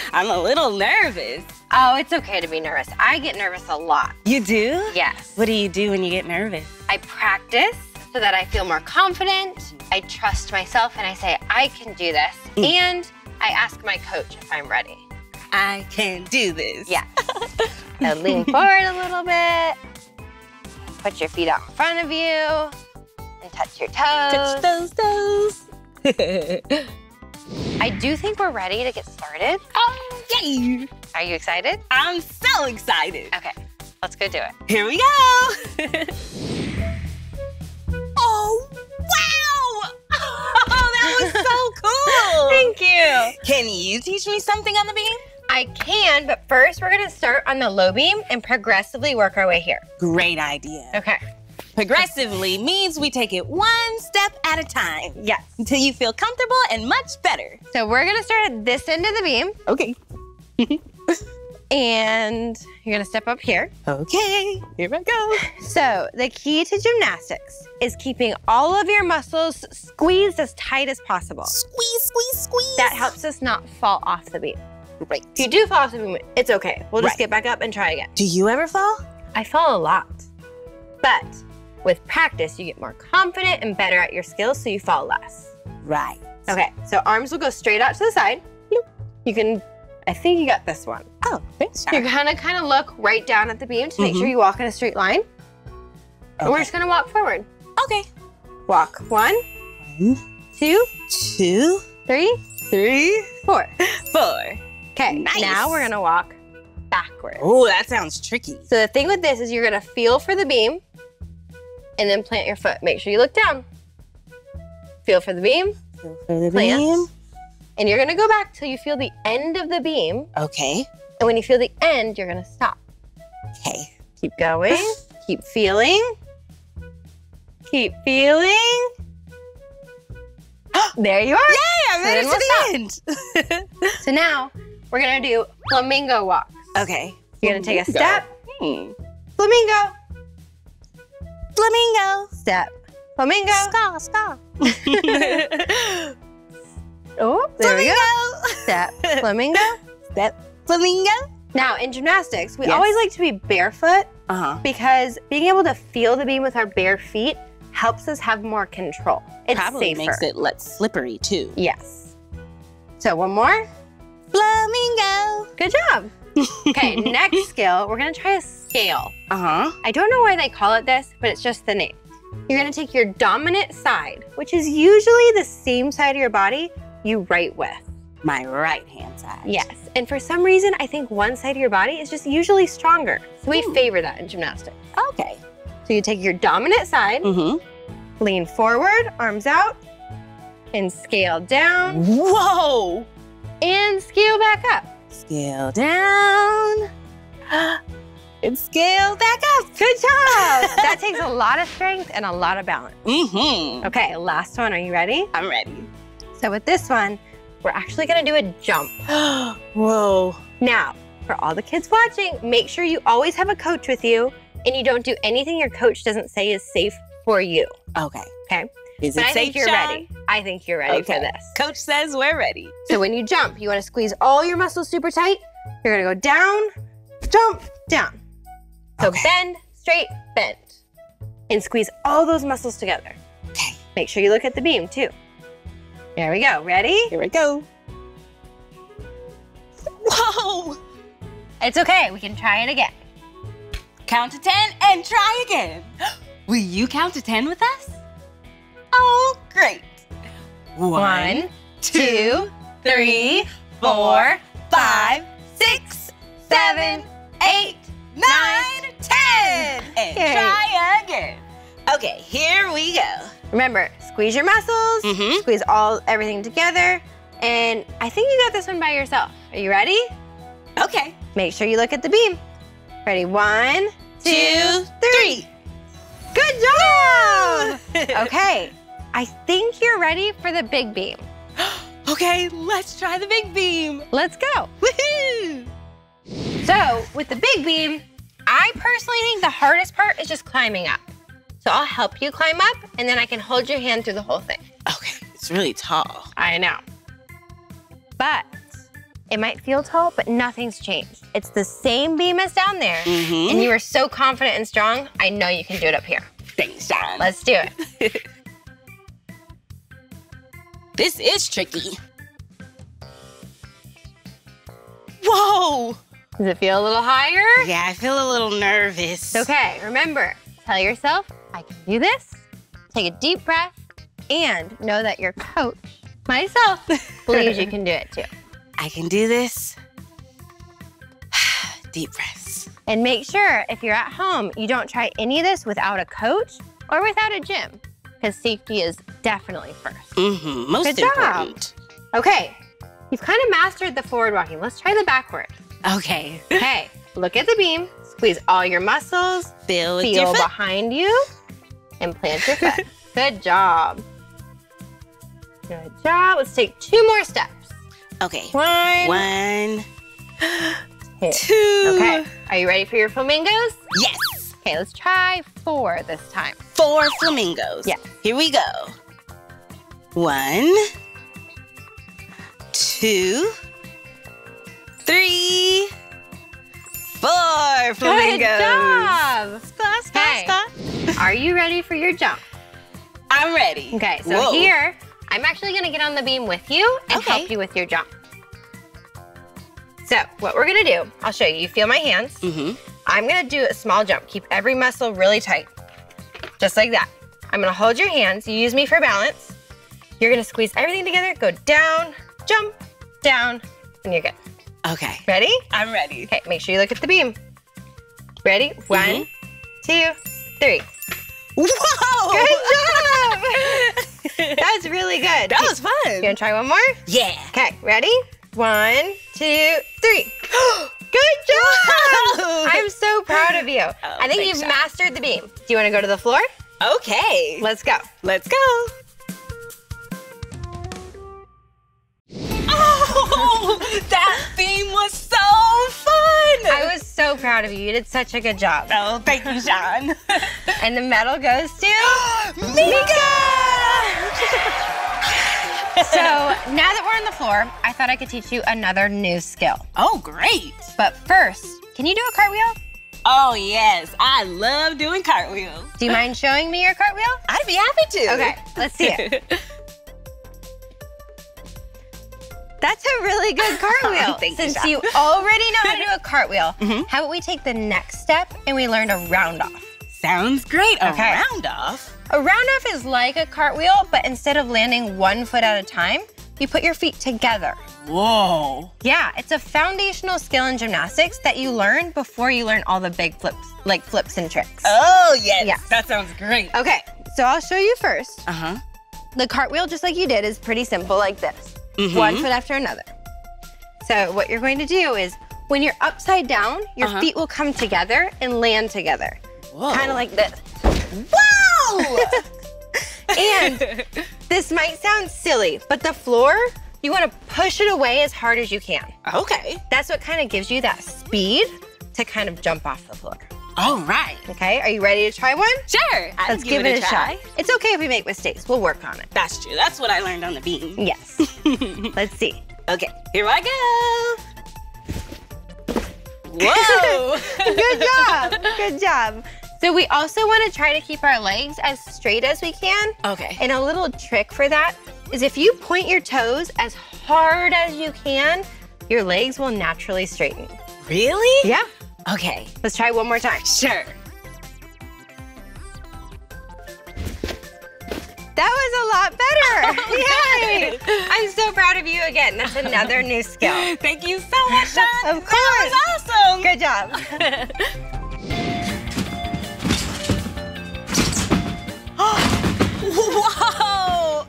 *laughs* I'm a little nervous. Oh, it's okay to be nervous. I get nervous a lot. You do? Yes. What do you do when you get nervous? I practice so that I feel more confident. I trust myself and I say, I can do this. Mm. And I ask my coach if I'm ready. I can do this. Yeah. *laughs* so lean forward a little bit. Put your feet out in front of you and touch your toes. Touch those toes. *laughs* I do think we're ready to get started. oh, yay. Are you excited? I'm so excited. Okay, let's go do it. Here we go. *laughs* you. Can you teach me something on the beam? I can, but first we're gonna start on the low beam and progressively work our way here. Great idea. Okay. Progressively means we take it one step at a time Yes. until you feel comfortable and much better. So we're gonna start at this end of the beam Okay. *laughs* and you're gonna step up here. Okay. Here I go. So the key to gymnastics is keeping all of your muscles squeezed as tight as possible. Squeeze, squeeze, squeeze. That helps us not fall off the beam. Great. If you do fall off the beam, it's okay. We'll just Right. get back up and try again. Do you ever fall? I fall a lot, but with practice, you get more confident and better at your skills, so you fall less. Right. Okay, so arms will go straight out to the side. You can I think you got this one. Oh, thanks, You're gonna kind of look right down at the beam to make Mhm. sure you walk in a straight line. And we're just gonna walk forward. Okay. Walk one, One, two, two, three, three, four. four. Okay, Nice. now we're gonna walk backwards. Oh, that sounds tricky. So the thing with this is you're gonna feel for the beam and then plant your foot. Make sure you look down. Feel for the beam, Feel for the Plant. beam. And you're gonna go back till you feel the end of the beam. Okay. And when you feel the end, you're gonna stop. Okay. Keep going. *sighs* keep feeling. Keep feeling. *gasps* there you are. Yay, I So made then it we'll to the end. *laughs* So now we're gonna do flamingo walks. okay. You're gonna take a step, Hmm. flamingo, Flamingo. step, flamingo. Ska, ska. *laughs* *laughs* Oh, there we go. *laughs* Step, flamingo. Step. Flamingo. Now in gymnastics, we Yes. always like to be barefoot Uh huh. because being able to feel the beam with our bare feet helps us have more control. It's Probably safer. makes it less slippery too. Yes. So one more. Flamingo. Good job. Okay, *laughs* next skill, we're gonna try a scale. Uh huh. I don't know why they call it this, but it's just the name. You're gonna take your dominant side, which is usually the same side of your body you write with. My right hand side. Yes. And for some reason, I think one side of your body is just usually stronger. So we Hmm. favor that in gymnastics. Okay. So you take your dominant side, Mm-hmm. lean forward, arms out, and scale down Whoa. and scale back up. Scale down. *gasps* and scale back up. Good job. *laughs* that takes a lot of strength and a lot of balance. Mm-hmm. Okay, last one. Are you ready? I'm ready. So with this one, we're actually gonna do a jump. *gasps* Whoa. Now, for all the kids watching, make sure you always have a coach with you and you don't do anything your coach doesn't say is safe for you. Okay. Okay. Is But it I safe, think you're Shawn? ready. I think you're ready for Okay. this. Coach says we're ready. *laughs* So when you jump, you wanna squeeze all your muscles super tight. You're gonna go down, jump, down. So Okay. bend, straight, bend. And squeeze all those muscles together. Okay. Make sure you look at the beam too. There we go. Ready? Here we go. Whoa. It's okay. We can try it again. Count to 10 and try again. *gasps* Will you count to 10 with us? Oh, great. One, two, three, four, five, six, seven, eight, nine, ten. And try again. Okay, here we go. Remember, squeeze your muscles, Mhm. squeeze all everything together. And I think you got this one by yourself. Are you ready? Okay. Make sure you look at the beam. Ready? One, Two, three. Good job! *laughs* okay, I think you're ready for the big beam. *gasps* okay, let's try the big beam. Let's go. Woohoo! So, with the big beam, I personally think the hardest part is just climbing up. So, I'll help you climb up and then I can hold your hand through the whole thing. Okay, it's really tall. I know. But it might feel tall, but nothing's changed. It's the same beam as down there. Mm-hmm. And you are so confident and strong, I know you can do it up here. Thanks, Shawn. Let's do it. *laughs* This is tricky. Whoa! Does it feel a little higher? Yeah, I feel a little nervous. Okay. Remember, tell yourself, I can do this. Take a deep breath and know that your coach, myself, *laughs* believes you can do it too. I can do this. *sighs* Deep breaths. And make sure if you're at home, you don't try any of this without a coach or without a gym, because safety is definitely first. Mm-hmm. Most Good job. important. Okay, you've kind of mastered the forward walking. Let's try the backward. Okay. Okay, look at the beam, squeeze all your muscles, Feel feel behind you, and plant your foot. *laughs* Good job. Good job. Let's take two more steps. Okay. One, One, *gasps* two. two. Okay, are you ready for your flamingos? Yes. Okay, let's try four this time. Four flamingos. Yes. Here we go. One, two, three, four flamingos. Good job. Are you ready for your jump? I'm ready. Okay, so Whoa. here, I'm actually gonna get on the beam with you and Okay. help you with your jump. So what we're gonna do, I'll show you. You feel my hands. Mm-hmm. I'm gonna do a small jump. Keep every muscle really tight. Just like that. I'm gonna hold your hands. You use me for balance. You're gonna squeeze everything together, go down, jump, down, and you're good. Okay. Ready? I'm ready. Okay, make sure you look at the beam. Ready? One, Mhm. two, three. Whoa! Good job! *laughs* that was really good. That was fun. You wanna try one more? Yeah. Okay, ready? One, two, three. *gasps* Good job! Wow. I'm so proud of you. Oh, I think you've mastered the beam. Do you want to go to the floor? Okay. Let's go. Let's go. Oh, that beam was so fun. I was so proud of you. You did such a good job. Oh, thank you, Shawn. *laughs* And the medal goes to *gasps* Meekah! *laughs* So now that we're on the floor, I thought I could teach you another new skill. Oh, great. But first, can you do a cartwheel? Oh, yes. I love doing cartwheels. Do you mind showing me your cartwheel? I'd be happy to. Okay, let's see it. *laughs* That's a really good *laughs* cartwheel. You, Since Shawn. you already know how to do a cartwheel, *laughs* Mhm. how about we take the next step and we learn a round off? Sounds great. A Okay. round off. A round off is like a cartwheel, but instead of landing one foot at a time, you put your feet together. Whoa. Yeah, it's a foundational skill in gymnastics that you learn before you learn all the big flips, like flips and tricks. Oh, yes. Yes. That sounds great. Okay, so I'll show you first. Uh-huh. The cartwheel, just like you did, is pretty simple like this. Mhm. One foot after another. So what you're going to do is when you're upside down, your Uh-huh. feet will come together and land together. Kind of like this. Wow! *laughs* And this might sound silly, but the floor, you want to push it away as hard as you can. okay. That's what kind of gives you that speed to kind of jump off the floor. All right. Okay, are you ready to try one? Sure. I'd Let's give, it, a, shot. It's okay if we make mistakes. We'll work on it. That's true. That's what I learned on the beam. Yes. *laughs* Let's see. Okay, here I go. Whoa! *laughs* Good job. Good job. So we also want to try to keep our legs as straight as we can. okay. And a little trick for that is if you point your toes as hard as you can, your legs will naturally straighten. Really? Yeah. Okay. Let's try one more time. Sure. That was a lot better. *laughs* Oh, Yay! I'm so proud of you again. That's another new skill. *laughs* Thank you so much, Shawn. *laughs* Of course. That was awesome. Good job. *gasps* Whoa!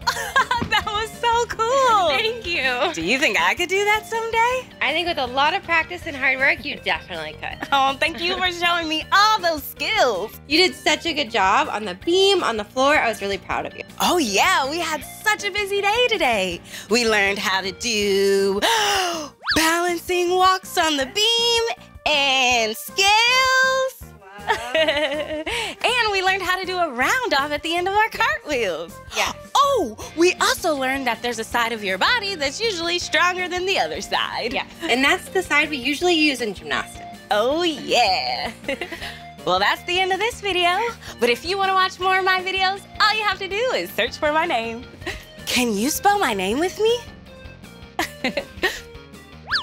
that was so cool. *laughs* Thank you. Do you think I could do that someday? I think with a lot of practice and hard work, you definitely could. *laughs* Oh, thank you for showing me all those skills. You did such a good job on the beam, on the floor. I was really proud of you. Oh, yeah, we had such a busy day today. We learned how to do *gasps* balancing walks on the beam and scales. *laughs* and we learned how to do a round off at the end of our cartwheels. Yeah. Oh, we also learned that there's a side of your body that's usually stronger than the other side. Yeah. And that's the side we usually use in gymnastics. Oh, yeah. *laughs* well, that's the end of this video. But if you want to watch more of my videos, all you have to do is search for my name. *laughs* Can you spell my name with me?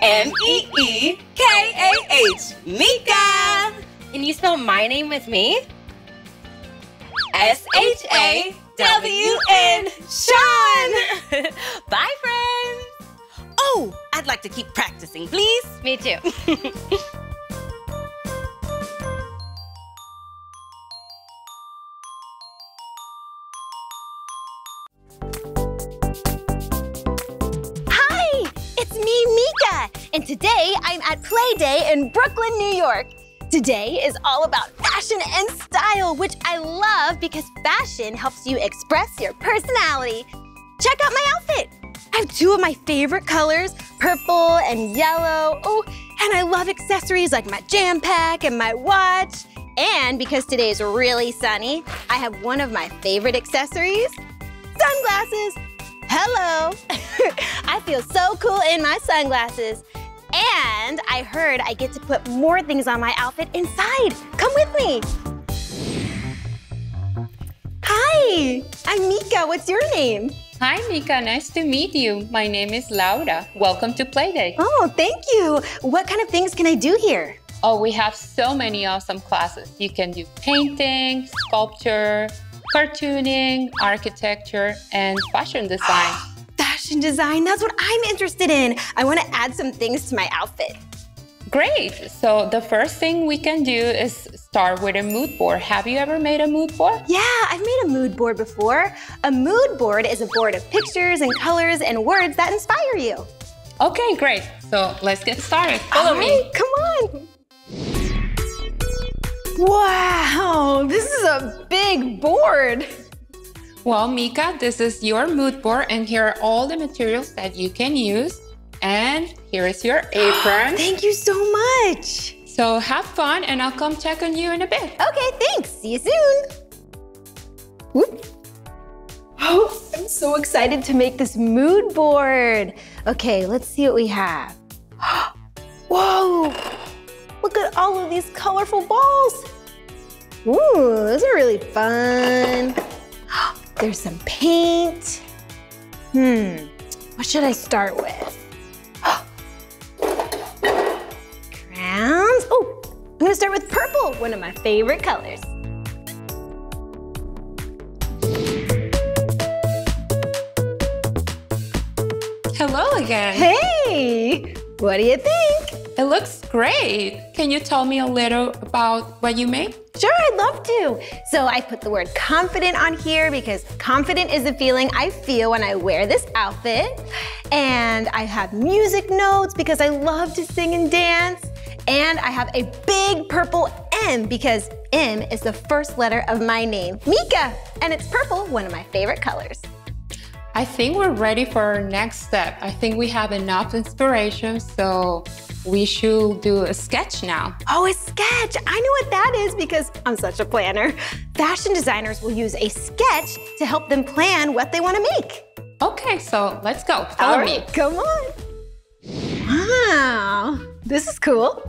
M E E K A H. Meekah. Can you spell my name with me? S H A W N. Shawn. *laughs* Bye, friends. Oh, I'd like to keep practicing, please. Me too. *laughs* Hi, it's me, Meekah, and today I'm at Play Day in Brooklyn, New York. Today is all about fashion and style, which I love because fashion helps you express your personality. Check out my outfit. I have two of my favorite colors, purple and yellow. Oh, and I love accessories like my jam pack and my watch. And because today is really sunny, I have one of my favorite accessories, sunglasses. Hello. *laughs* I feel so cool in my sunglasses. And I heard I get to put more things on my outfit inside. Come with me. Hi, I'm Meekah. What's your name? Hi, Meekah. Nice to meet you. My name is Laura. Welcome to Playdate. Oh, thank you. What kind of things can I do here? Oh, we have so many awesome classes. You can do painting, sculpture, cartooning, architecture, and fashion design. *gasps* *gasps* *gasps* Fashion design, that's what I'm interested in. I want to add some things to my outfit. Great. So the first thing we can do is start with a mood board. Have you ever made a mood board? Yeah, I've made a mood board before. A mood board is a board of pictures and colors and words that inspire you. Okay, great. So let's get started. Follow me. come on. Wow, this is a big board. Well, Meekah, this is your mood board, and here are all the materials that you can use. And here is your *gasps* apron. Thank you so much. So have fun, and I'll come check on you in a bit. Okay, thanks. See you soon. Whoop. Oh, I'm so excited to make this mood board. Okay, let's see what we have. *gasps* Whoa, look at all of these colorful balls. Ooh, those are really fun. *gasps* There's some paint. Hmm, what should I start with? *gasps* Crowns. Oh, I'm gonna start with purple, one of my favorite colors. Hello again. Hey, what do you think? It looks great. Can you tell me a little about what you made? Sure, I'd love to. So I put the word confident on here because confident is the feeling I feel when I wear this outfit. And I have music notes because I love to sing and dance. And I have a big purple M because M is the first letter of my name, Meekah. And it's purple, one of my favorite colors. I think we're ready for our next step. I think we have enough inspiration, so we should do a sketch now. Oh, a sketch. I know what that is because I'm such a planner. Fashion designers will use a sketch to help them plan what they want to make. Okay, so let's go. Follow All me. Come on. Wow, this is cool.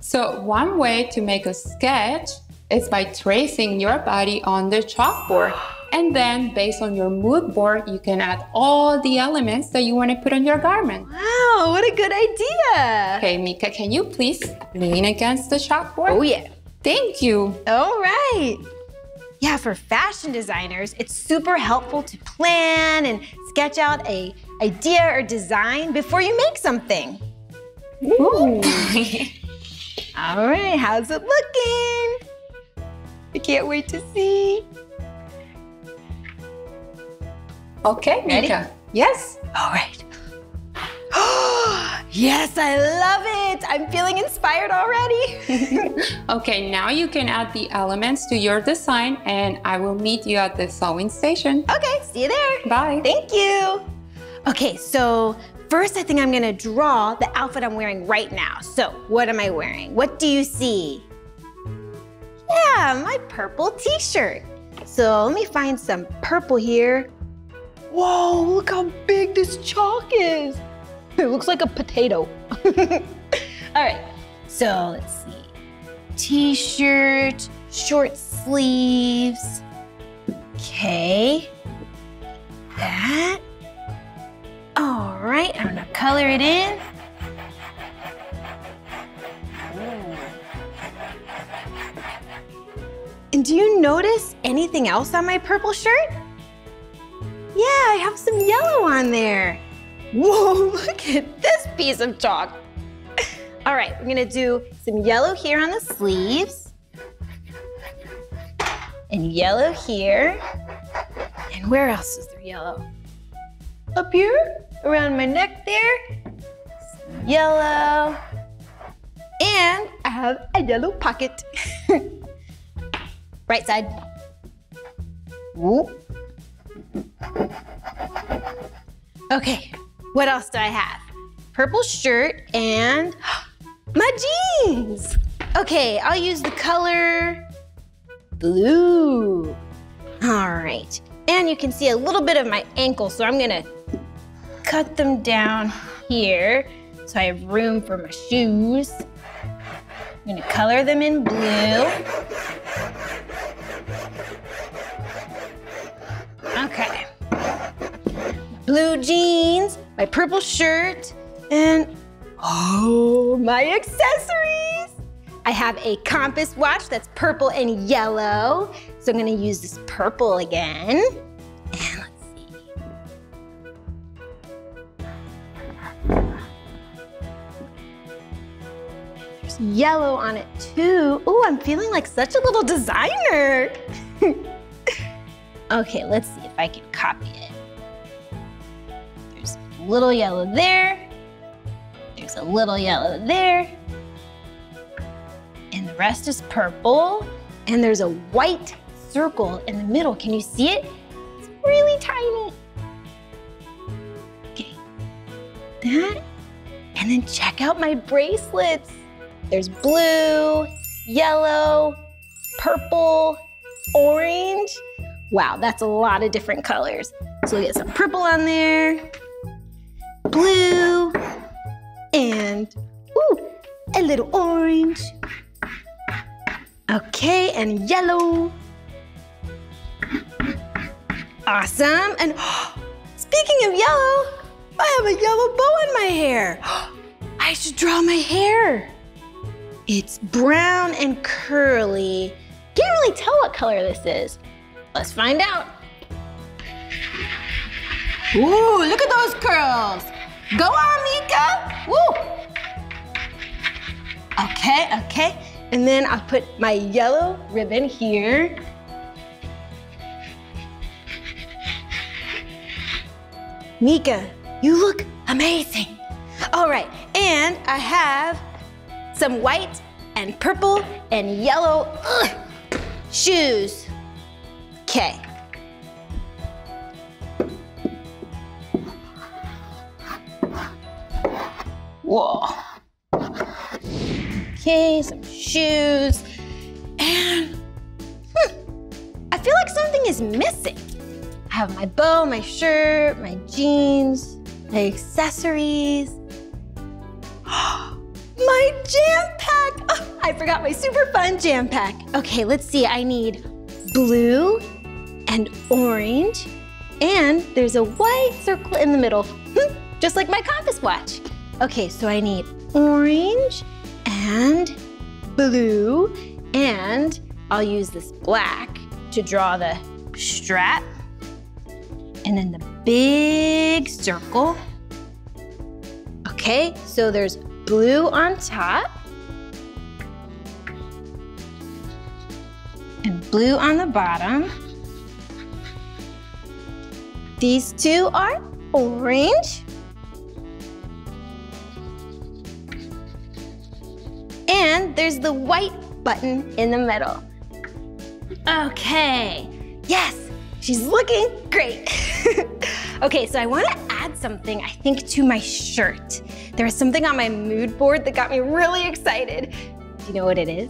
So one way to make a sketch is by tracing your body on the chalkboard. And then based on your mood board, you can add all the elements that you want to put on your garment. Wow, what a good idea. Okay, Meekah, can you please lean against the chalkboard? Oh, yeah. Thank you. All right. Yeah, for fashion designers, it's super helpful to plan and sketch out a idea or design before you make something. Ooh. *laughs* All right, how's it looking? I can't wait to see. Okay, Ready? Meekah. Yes. All right. *gasps* yes, I love it. I'm feeling inspired already. *laughs* Okay, now you can add the elements to your design and I will meet you at the sewing station. okay, see you there. Bye. Thank you. Okay, so first I think I'm gonna draw the outfit I'm wearing right now. So what am I wearing? What do you see? Yeah, my purple t-shirt. So let me find some purple here. Whoa, look how big this chalk is. It looks like a potato. *laughs* All right, so let's see. T-shirt, short sleeves. Okay, that. All right, I'm gonna color it in. And do you notice anything else on my purple shirt? Yeah, I have some yellow on there. Whoa, *laughs* look at this piece of chalk. *laughs* All right, we're gonna do some yellow here on the sleeves. And yellow here. And where else is there yellow? Up here, around my neck there. Some yellow. And I have a yellow pocket. *laughs* right side. Whoop. Okay, what else do I have? Purple shirt and *gasps* my jeans. Okay, I'll use the color blue. All right, and you can see a little bit of my ankle, so I'm gonna cut them down here so I have room for my shoes. I'm gonna color them in blue. Blue jeans, my purple shirt, and oh, my accessories. I have a compass watch that's purple and yellow. So I'm gonna use this purple again. And let's see. There's yellow on it too. Oh, I'm feeling like such a little designer. *laughs* okay, let's see if I can copy it. Little yellow there. There's a little yellow there. And the rest is purple. And there's a white circle in the middle. Can you see it? It's really tiny. Okay, that. And then check out my bracelets. There's blue, yellow, purple, orange. Wow, that's a lot of different colors. So we'll get some purple on there, ooh, a little orange. Okay, and yellow. Awesome. And *gasps* speaking of yellow, I have a yellow bow in my hair. *gasps* I should draw my hair. It's brown and curly. Can't really tell what color this is. Let's find out. Ooh, look at those curls. Go on, Meekah. Woo. Okay, okay. And then I'll put my yellow ribbon here. Meekah, you look amazing. All right, and I have some white and purple and yellow ugh, shoes. Okay. Whoa. Okay, some shoes. And hmm, I feel like something is missing. I have my bow, my shirt, my jeans, my accessories. *gasps* my jam pack. Oh, *gasps* I forgot my super fun jam pack. Okay, let's see. I need blue and orange. And there's a white circle in the middle, hmm, just like my compass watch. Okay, so I need orange and blue, and I'll use this black to draw the strap, and then the big circle. Okay, so there's blue on top, and blue on the bottom. These two are orange. There's the white button in the middle. Okay, yes, she's looking great. *laughs* okay, so I wanna add something, I think, to my shirt. There was something on my mood board that got me really excited. Do you know what it is?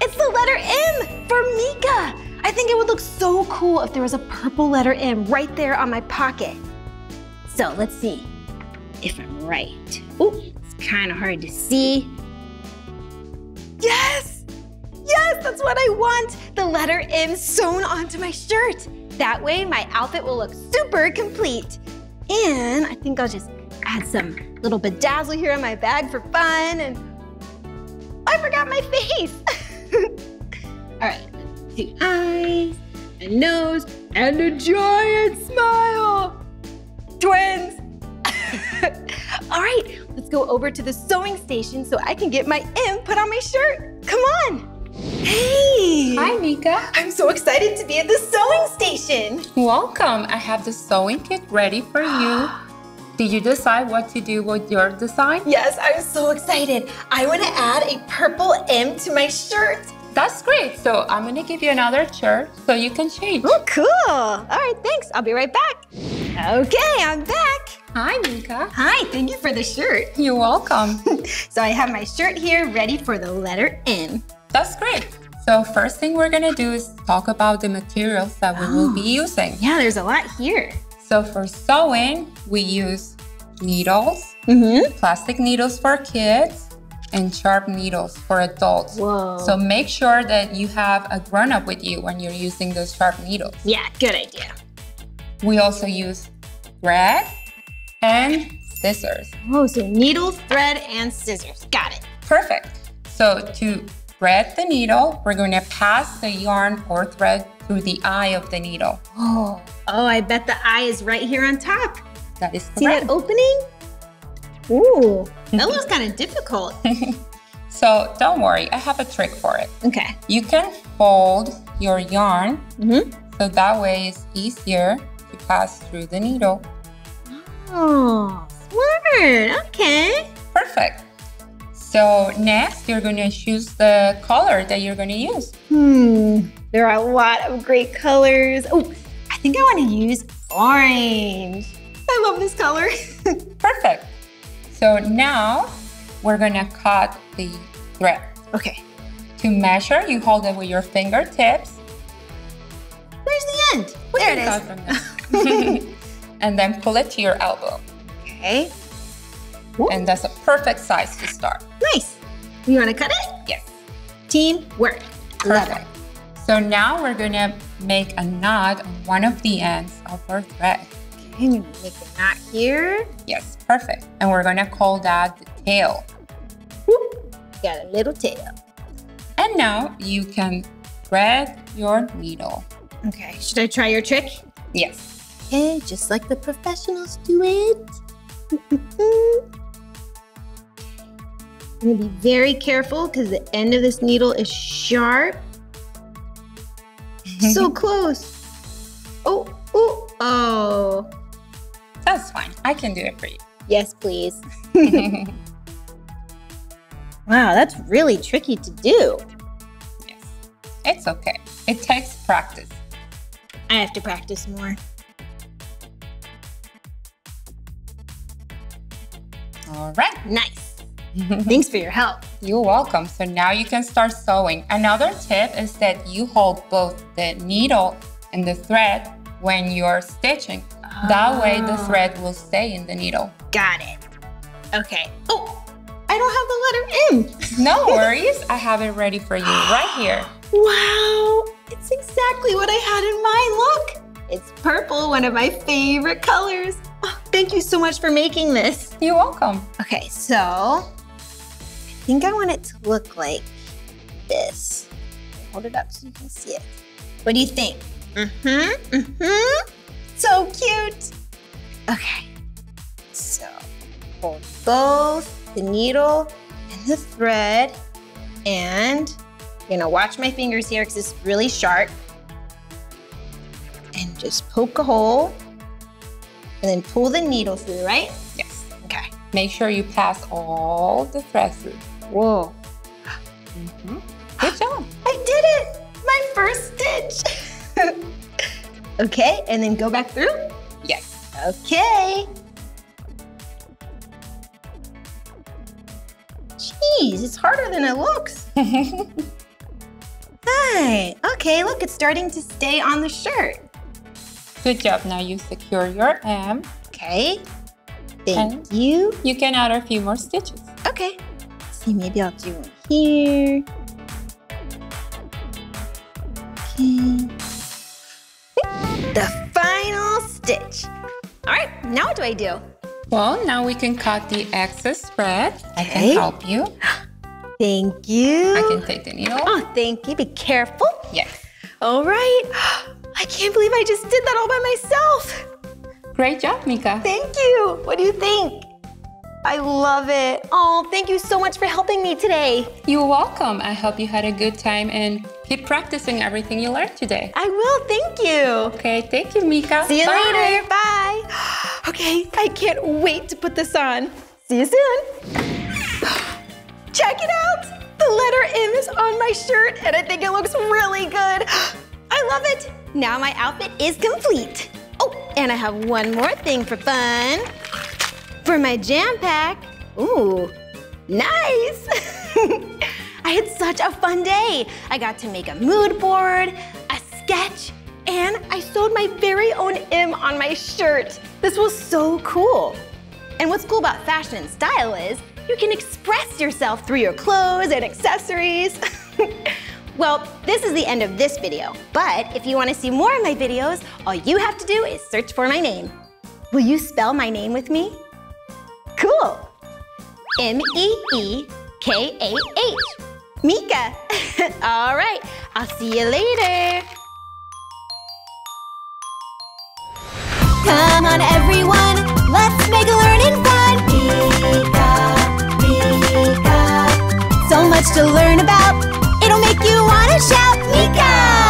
It's the letter M for Meekah. I think it would look so cool if there was a purple letter M right there on my pocket. So let's see if I'm right. Ooh, it's kind of hard to see. Yes! Yes, that's what I want! The letter M sewn onto my shirt. That way my outfit will look super complete. And I think I'll just add some little bedazzle here on my bag for fun and I forgot my face. *laughs* All right, two eyes, a nose, and a giant smile. Twins. *laughs* All right, let's go over to the sewing station so I can get my M put on my shirt. Come on. Hey. Hi, Meekah. I'm so excited to be at the sewing station. Welcome. I have the sewing kit ready for you. *gasps* Did you decide what to do with your design? Yes, I'm so excited. I want to add a purple M to my shirt. That's great. So I'm gonna give you another shirt so you can change. Oh, cool. All right, thanks. I'll be right back. Okay, I'm back. Hi, Meekah. Hi, thank you for the shirt. You're welcome. *laughs* So I have my shirt here ready for the letter M. That's great. So first thing we're gonna do is talk about the materials that we will be using. Yeah, there's a lot here. So for sewing, we use needles, Mm-hmm. plastic needles for kids, and sharp needles for adults. Whoa. So make sure that you have a grown-up with you when you're using those sharp needles. Yeah, good idea. We also use thread and scissors. Oh, so needle, thread, and scissors. Got it. Perfect. So to thread the needle, we're going to pass the yarn or thread through the eye of the needle. *gasps* Oh, oh, I bet the eye is right here on top. That is See that opening? Ooh, that looks kind of difficult. *laughs* So don't worry, I have a trick for it. Okay. You can fold your yarn Mm-hmm. so that way it's easier to pass through the needle. Oh, smart. Okay. Perfect. So next, you're going to choose the color that you're going to use. Hmm. There are a lot of great colors. Oh, I think I want to use orange. I love this color. *laughs* Perfect. So now we're going to cut the thread. okay. To measure, you hold it with your fingertips. Where's the end? There it is. Cut from there. *laughs* and then pull it to your elbow. Okay. And that's a perfect size to start. Nice. You want to cut it? Yes. Teamwork. Love it. So now we're going to make a knot on one of the ends of our thread. I'm make a knot here. Yes, perfect. And we're going to call that the tail. Whoop. Got a little tail. And now you can thread your needle. Okay. Should I try your trick? Yes. Okay, just like the professionals do it. I'm *laughs* gonna be very careful because the end of this needle is sharp. so *laughs* close. Oh, oh, oh. That's fine. I can do it for you. Yes, please. *laughs* Wow, that's really tricky to do. yes. It's okay. It takes practice. I have to practice more. All right. Nice. *laughs* Thanks for your help. You're welcome. So now you can start sewing. Another tip is that you hold both the needle and the thread when you're stitching. That way the thread will stay in the needle. Got it. Okay. Oh, I don't have the letter M. No *laughs* worries. I have it ready for you right here. *gasps* Wow, it's exactly what I had in mind. Look, it's purple, one of my favorite colors. Oh, thank you so much for making this. You're welcome. Okay, so I think I want it to look like this. Hold it up so you can see it. What do you think? Mm-hmm, mm-hmm. So cute. Okay, so hold both the needle and the thread and you're gonna watch my fingers here because it's really sharp. And just poke a hole and then pull the needle through, right? Yes. Okay. Make sure you pass all the thread through. Whoa. Mhm. Good job. I did it! My first stitch! *laughs* okay, and then go back through? Yes. Okay. Jeez, it's harder than it looks. *laughs* Hi. Okay, look, it's starting to stay on the shirt. Good job. Now you secure your M. Okay. Thank And- you. You can add a few more stitches. Okay. Let's see, maybe I'll do one here. Okay. The final stitch. All right, now what do I do? Well, now we can cut the excess thread. I can help you. *gasps* Thank you. I can take the needle. Oh, thank you. Be careful. Yes. All right. *gasps* I can't believe I just did that all by myself. Great job, Meekah. Thank you. What do you think? I love it. Oh, thank you so much for helping me today. You're welcome. I hope you had a good time and keep practicing everything you learned today. I will. Thank you. Okay, thank you, Meekah. See you Bye. later. Bye. *gasps* Okay, I can't wait to put this on. See you soon. *gasps* Check it out. The letter M is on my shirt, and I think it looks really good. *gasps* I love it. Now my outfit is complete. Oh, and I have one more thing for fun. For my jam pack. Ooh, nice. *laughs* I had such a fun day. I got to make a mood board, a sketch, and I sewed my very own M on my shirt. This was so cool. And what's cool about fashion and style is you can express yourself through your clothes and accessories. *laughs* well, this is the end of this video, but if you want to see more of my videos, all you have to do is search for my name. Will you spell my name with me? Cool. M E E K A H. Meekah. *laughs* All right, I'll see you later. Come on, everyone, let's make learning fun. Pika, Pika. So much to learn about, it'll make you want to shout, Pika!